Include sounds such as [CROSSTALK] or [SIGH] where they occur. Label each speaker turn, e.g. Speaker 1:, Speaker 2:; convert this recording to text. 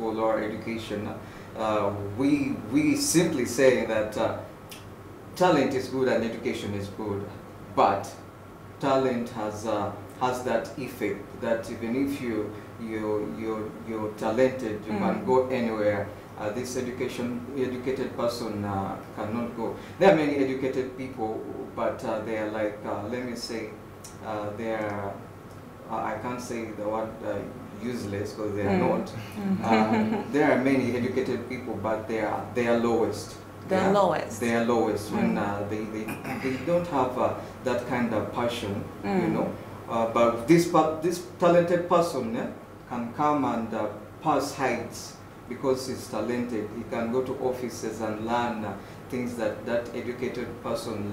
Speaker 1: or education, uh, we, we simply say that uh, talent is good and education is good, but talent has, uh, has that effect that even if you, you, you, you're talented, you can
Speaker 2: Mm.
Speaker 1: go anywhere. Uh, this education, educated person uh, cannot go. There are many educated people, but uh, they are like, uh, let me say, uh, they are, I can't say the word uh, useless because they are
Speaker 2: Mm.
Speaker 1: not. Um, [LAUGHS] there are many educated people, but they are they are lowest.
Speaker 2: The
Speaker 1: Yeah.
Speaker 2: lowest.
Speaker 1: They are lowest when
Speaker 2: Mm.
Speaker 1: uh, they, they they don't have uh, that kind of passion, you
Speaker 2: Mm.
Speaker 1: know. Uh, but this this talented person yeah, can come and uh, pass heights because he's talented. He can go to offices and learn uh, things that that educated person